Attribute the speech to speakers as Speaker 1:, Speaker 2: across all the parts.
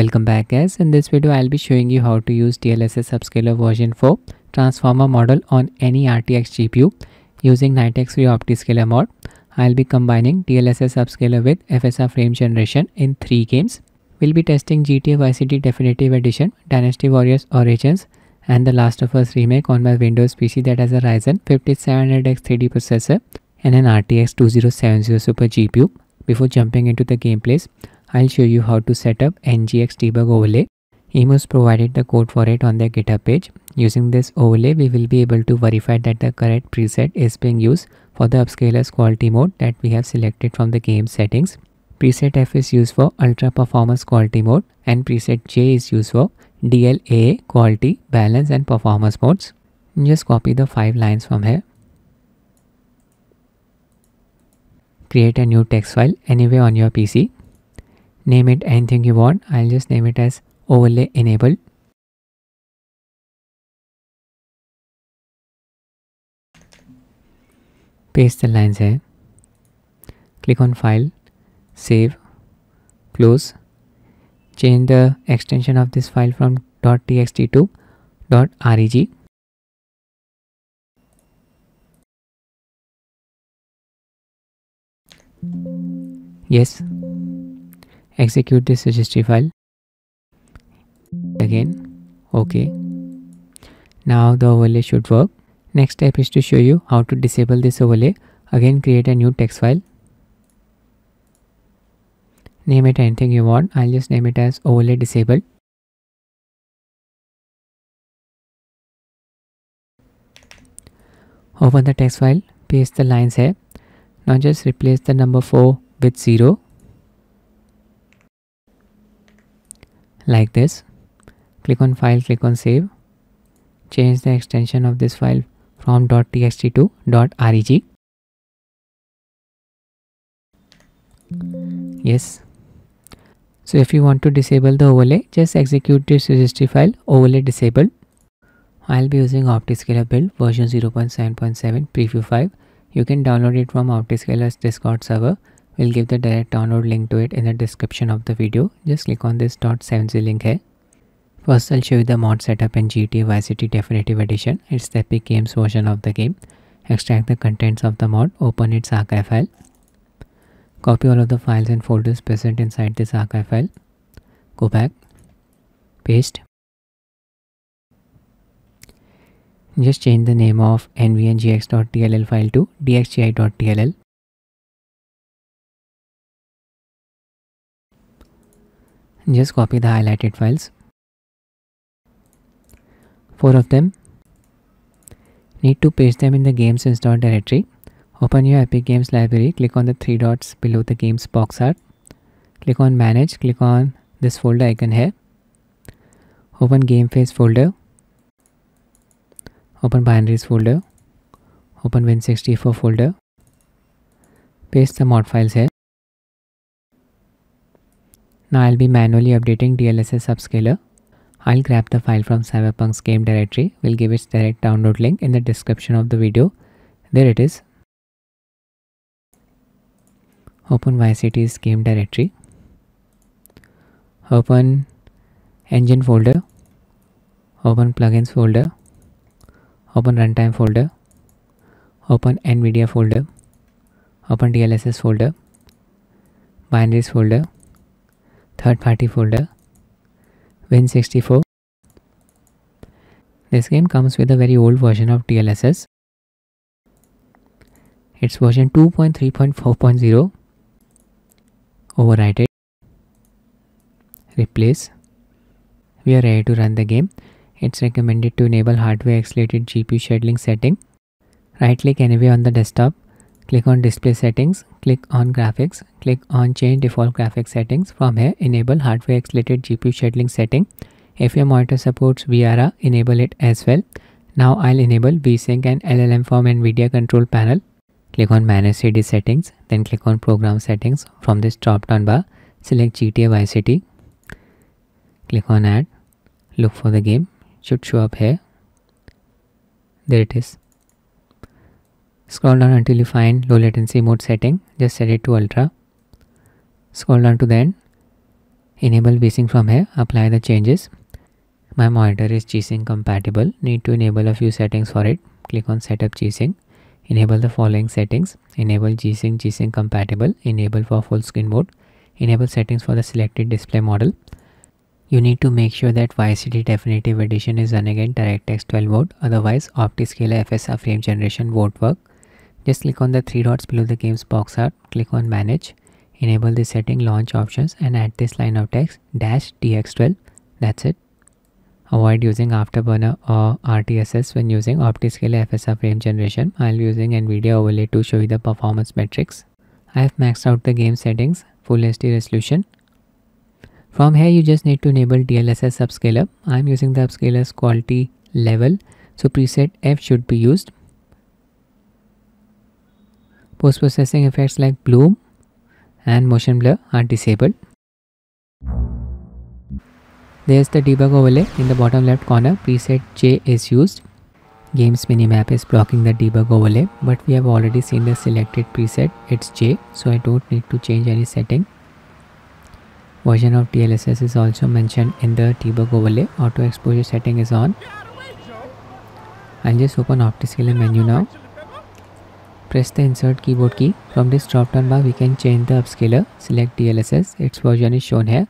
Speaker 1: Welcome back guys. In this video I'll be showing you how to use DLSS Upscaler version 4 transformer model on any RTX GPU using Nitex View OptiScaler mod. I'll be combining DLSS Upscaler with FSR frame generation in 3 games. We'll be testing GTA Vice City Definitive Edition, Dynasty Warriors Origins and The Last of Us Remake on my Windows PC that has a Ryzen 5700X 3D processor and an RTX 2070 Super GPU. Before jumping into the gameplays, I'll show you how to set up NGX debug overlay. Emoose provided the code for it on their GitHub page. Using this overlay, we will be able to verify that the correct preset is being used for the upscaler's quality mode that we have selected from the game settings. Preset F is used for ultra performance quality mode and preset J is used for DLAA quality, balance and performance modes. Just copy the five lines from here. Create a new text file anywhere on your PC name it anything you want. I'll just name it as overlay enabled. Paste the lines here. Click on file save close. Change the extension of this file from .txt to .reg yes execute this registry file. Again. Okay now the overlay should work. Next step is to show you how to disable this overlay. Again create a new text file. Name it anything you want. I'll just name it as overlay disabled. Open the text file. Paste the lines here. Now just replace the number 4 with 0 like this. Click on file click on save. Change the extension of this file from .txt to .reg yes. So if you want to disable the overlay just execute this registry file overlay disabled. I'll be using OptiScaler build version 0.7.7 preview 5 you can download it from OptiScaler's discord server We'll give the direct download link to it in the description of the video. Just click on this .7z link here. First, I'll show you the mod setup in GTA Vice City Definitive Edition. It's the Epic Games version of the game. Extract the contents of the mod, open its archive file. Copy all of the files and folders present inside this archive file. Go back, paste. Just change the name of nvngx.dll file to dxgi.dll. just copy the highlighted files. Four of them. Need to paste them in the games install directory. Open your epic games library. Click on the three dots below the games box art. Click on manage. Click on this folder icon here. Open Gameface folder. Open binaries folder. Open win64 folder. Paste the mod files here now I'll be manually updating DLSS upscaler. I'll grab the file from Cyberpunk's game directory. We'll give its direct download link in the description of the video. There it is. Open City's game directory. Open engine folder. Open plugins folder. Open runtime folder. Open NVIDIA folder. Open DLSS folder. Binaries folder third party folder Win64 this game comes with a very old version of DLSS it's version 2.3.4.0 overwrite it. Replace. We are ready to run the game. It's recommended to enable hardware accelerated GPU scheduling setting. Right click anywhere on the desktop click on display settings click on graphics click on change default graphics settings. From here enable hardware accelerated gpu scheduling setting. If your monitor supports vrr enable it as well. Now i'll enable vsync and llm from nvidia control panel. Click on manage 3d settings then click on program settings. From this drop down bar select gta vice city. Click on add. Look for the game. Should show up here. There it is Scroll down until you find low latency mode setting. Just set it to ultra. Scroll down to the end. enable vsync from here. Apply the changes. My monitor is g-sync compatible. Need to enable a few settings for it. Click on setup g-sync. Enable the following settings. Enable g-sync g-sync compatible. Enable for full screen mode. Enable settings for the selected display model. You need to make sure that YCD definitive edition is running in DirectX 12 mode otherwise OptiScaler FSR frame generation won't work just click on the three dots below the games box art click on manage. Enable the setting launch options and add this line of text dash dx12 that's it. Avoid using afterburner or rtss when using optiscaler fsr frame generation i'll be using nvidia overlay to show you the performance metrics. I have maxed out the game settings. Full hd resolution. From here you just need to enable dlss upscaler. I'm using the upscaler's quality level so preset f should be used post processing effects like bloom and motion blur are disabled. There's the debug overlay in the bottom left corner preset J is used. Games minimap is blocking the debug overlay but we have already seen the selected preset it's J so I don't need to change any setting. Version of DLSS is also mentioned in the debug overlay auto exposure setting is on. I'll just open OptiScaler menu now press the insert keyboard key. From this drop down bar we can change the upscaler. Select DLSS its version is shown here.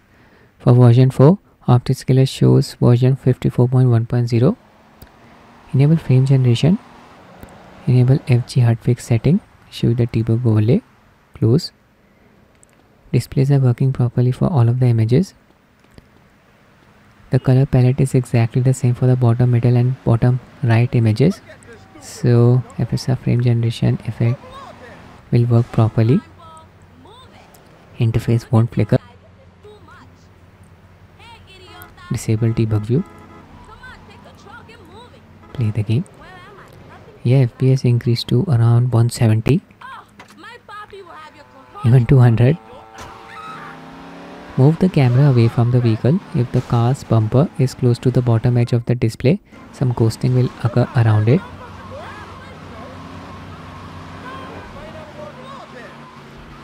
Speaker 1: For version 4 OptiScaler shows version 54.1.0 enable frame generation. Enable FG hotfix setting. Show the debug overlay. Close. Displays are working properly for all of the images. The color palette is exactly the same for the bottom middle and bottom right images so FSR frame generation effect will work properly. Interface won't flicker. Disable debug view. Play the game. Yeah fps increased to around 170 even 200 move the camera away from the vehicle. If the car's bumper is close to the bottom edge of the display some ghosting will occur around it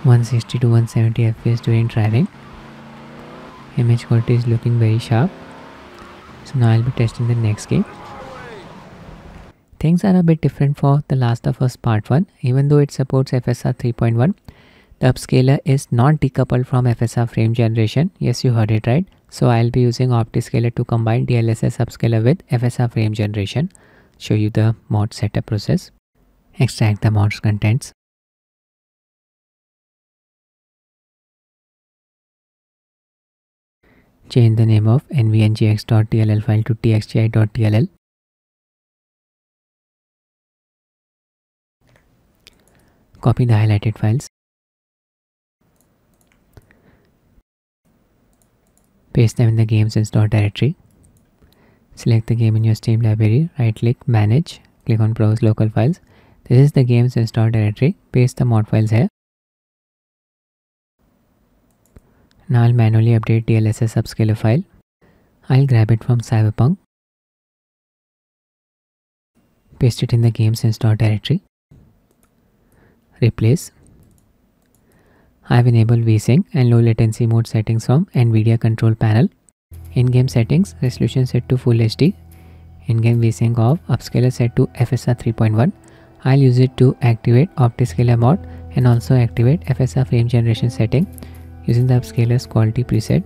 Speaker 1: 160 to 170 fps during driving. Image quality is looking very sharp. So now i'll be testing the next game. Things are a bit different for the last of us part 1 even though it supports fsr 3.1 the upscaler is not decoupled from fsr frame generation. Yes you heard it right. So i'll be using optiscaler to combine dlss upscaler with fsr frame generation. Show you the mod setup process. Extract the mod's contents change the name of nvngx.dll file to dxgi.dll copy the highlighted files. Paste them in the games install directory. Select the game in your steam library. Right click manage. Click on browse local files. This is the games install directory. Paste the mod files here Now I'll manually update DLSS upscaler file. I'll grab it from Cyberpunk. Paste it in the games install directory. Replace. I've enabled VSync and low latency mode settings from NVIDIA control panel. In-game settings, resolution set to Full HD. In-game VSync off, upscaler set to FSR 3.1. I'll use it to activate OptiScaler mod and also activate FSR frame generation setting using the upscaler's quality preset.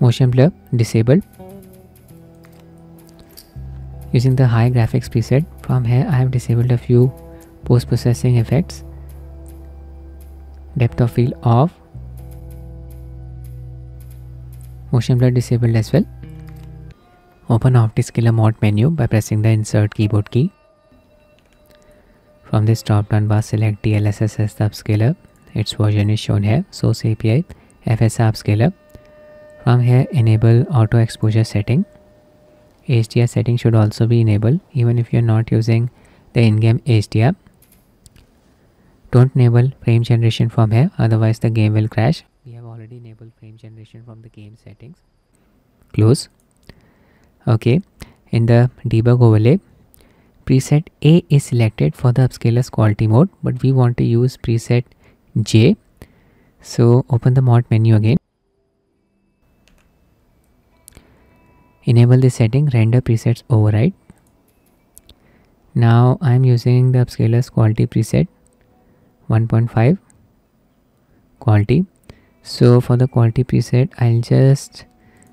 Speaker 1: Motion blur disabled. Using the high graphics preset, from here I have disabled a few post-processing effects. Depth of field off. Motion blur disabled as well. Open OptiScaler mod menu by pressing the insert keyboard key. From this drop down bar select DLSS as the upscaler its version is shown here. Source api fsr upscaler from here enable auto exposure setting. HDR setting should also be enabled even if you're not using the in-game HDR don't enable frame generation from here otherwise the game will crash. We have already enabled frame generation from the game settings. Close. Okay. In the debug overlay preset A is selected for the upscaler's quality mode but we want to use preset J. So open the mod menu again. Enable the setting render presets override. Now I am using the upscaler's quality preset 1.5 quality. So for the quality preset I'll just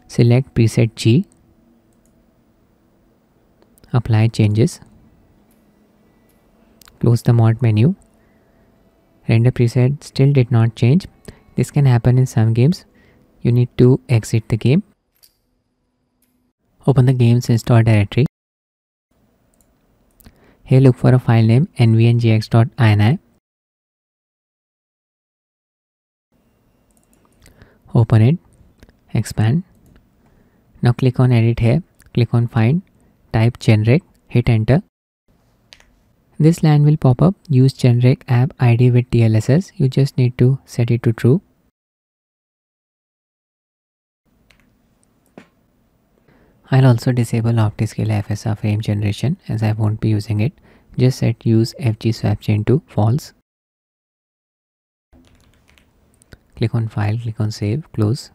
Speaker 1: select preset G apply changes close the mod menu render preset still did not change. This can happen in some games. You need to exit the game. Open the games install directory. Here look for a file name nvngx.ini open it. Expand. Now click on edit here. Click on find. Type generic. Hit enter this line will pop up use generic app id with dlss you just need to set it to true I'll also disable OptiScaler FSR frame generation as I won't be using it. Just set use FG swap chain to false. Click on file, click on save, close.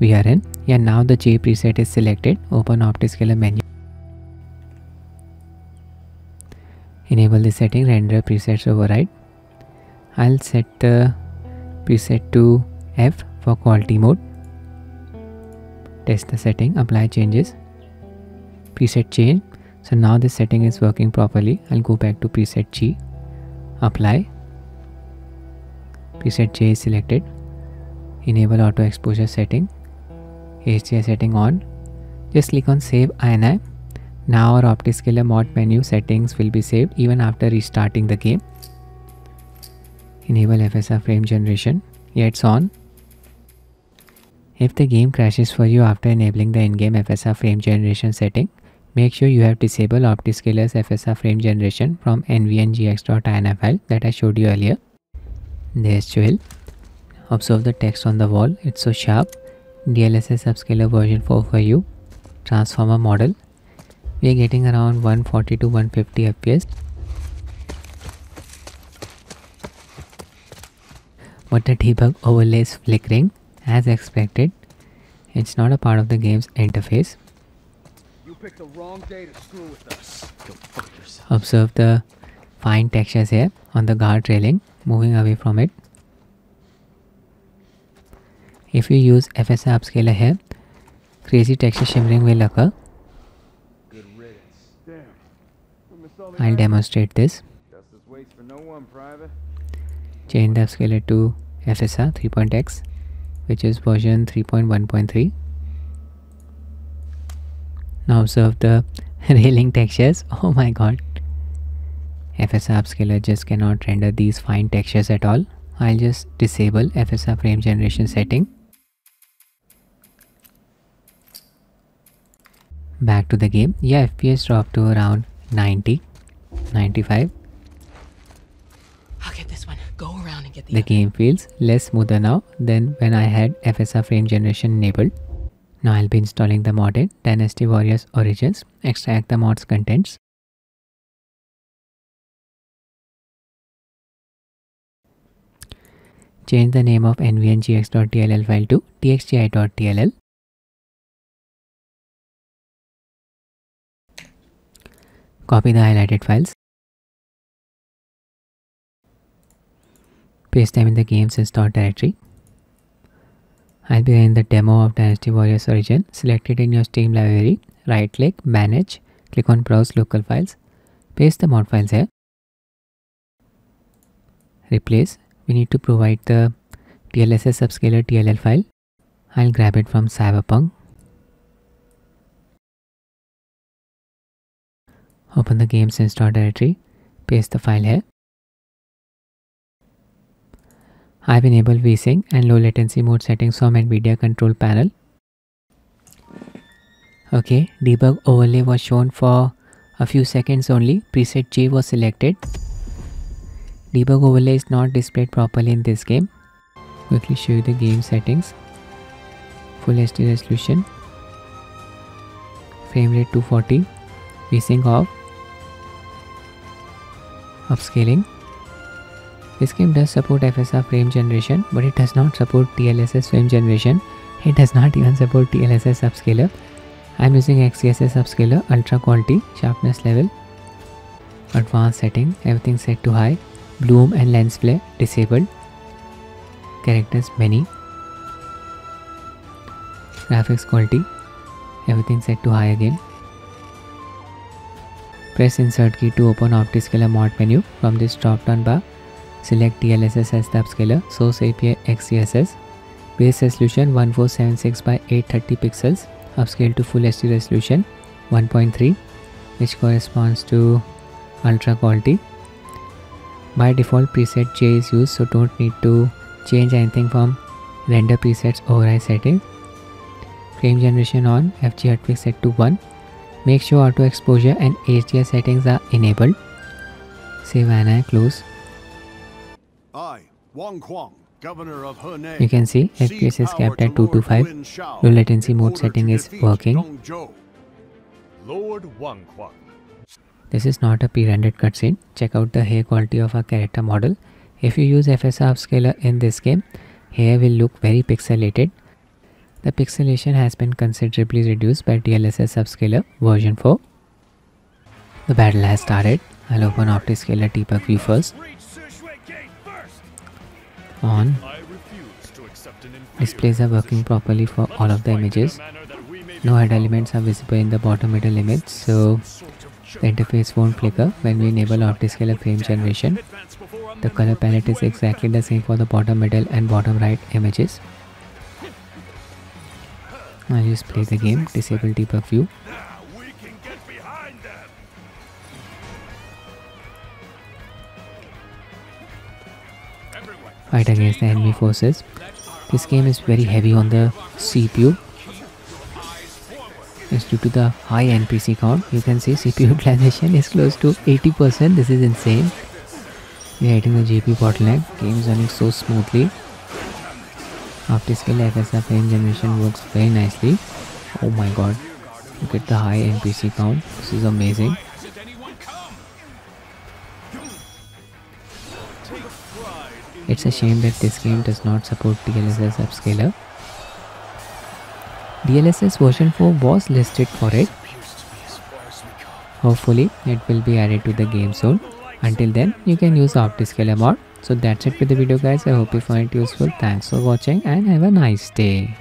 Speaker 1: We are in. Yeah, now the J preset is selected. Open OptiScaler menu. Enable the setting render presets override. I'll set the preset to F for quality mode. Test the setting apply changes. Preset change. So now this setting is working properly. I'll go back to preset g. Apply. Preset j is selected. Enable auto exposure setting. HDR setting on. Just click on save ini now our optiscaler mod menu settings will be saved even after restarting the game enable fsr frame generation yeah it's on if the game crashes for you after enabling the in-game FSR frame generation setting, make sure you have disabled OptiScaler's FSR frame generation from nvngx.ini file that I showed you earlier. There's Joel. Observe the text on the wall, it's so sharp. DLSS upscaler version 4 for you. Transformer model. We are getting around 140 to 150 FPS. But the debug overlay is flickering as expected, it's not a part of the game's interface. Observe the fine textures here on the guard railing, moving away from it. If you use FSR upscaler here, crazy texture shimmering will occur. I'll demonstrate this. Change the upscaler to FSR 3.x which is version 3.1.3 now observe the railing textures. Oh my god. FSR upscaler just cannot render these fine textures at all. I'll just disable FSR frame generation setting. Back to the game. Yeah FPS dropped to around 90 95 I'll get this one. Go around and get the, the game feels less smoother now than when I had FSR frame generation enabled. Now I'll be installing the mod in Dynasty Warriors Origins, extract the mod's contents. Change the name of nvngx.dll file to dxgi.dll. Copy the highlighted files. paste them in the games install directory. I'll be in the demo of Dynasty Warriors Origin. Select it in your Steam library. Right click, manage, click on browse local files. Paste the mod files here. Replace. We need to provide the DLSS upscaler DLL file. I'll grab it from Cyberpunk. Open the games install directory. Paste the file here. I've enabled VSync and low latency mode settings from NVIDIA control panel. Okay, debug overlay was shown for a few seconds only. Preset J was selected. Debug overlay is not displayed properly in this game. Quickly show you the game settings. Full HD resolution. Frame rate 240. VSync off. Upscaling This game does support FSR frame generation, but it does not support DLSS frame generation. It does not even support DLSS upscaler. I'm using XeSS upscaler, ultra quality, sharpness level, advanced setting, everything set to high, bloom and lens flare disabled, characters many, graphics quality, everything set to high again. Press insert key to open OptiScaler mod menu from this drop down bar. Select DLSS as the upscaler, source API XeSS, base resolution 1476 by 830 pixels, upscale to full HD resolution 1.3 which corresponds to ultra quality. By default preset J is used so don't need to change anything from render presets override settings. Frame generation on, FG Hotfix set to 1. Make sure auto exposure and HDR settings are enabled. Save and close.
Speaker 2: I, Wang Kuang, Governor of.
Speaker 1: You can see FPS is capped at 225. Low latency mode setting is working.
Speaker 2: Lord Wang Kuang.
Speaker 1: This is not a pre-rendered cutscene. Check out the hair quality of our character model. If you use FSR upscaler in this game, hair will look very pixelated. The pixelation has been considerably reduced by DLSS upscaler version 4. The battle has started. I'll open OptiScaler debug view first. On. Displays are working properly for all of the images. No HUD elements are visible in the bottom middle image so the interface won't flicker when we enable OptiScaler frame generation. The color palette is exactly the same for the bottom middle and bottom right images. I'll just play the game, disable debug view. Fight against the enemy forces. This game is very heavy on the CPU It's due to the high NPC count. You can see CPU utilization is close to 80%. This is insane. We are hitting the GPU bottleneck. Game is running so smoothly. OptiScaler FSR frame generation works very nicely. Oh my god. Look at the high NPC count. This is amazing. It's a shame that this game does not support DLSS upscaler. DLSS version 4 was listed for it. Hopefully it will be added to the game soon. Until then you can use OptiScaler mod. So that's it for the video guys. I hope you find it useful. Thanks for watching and have a nice day.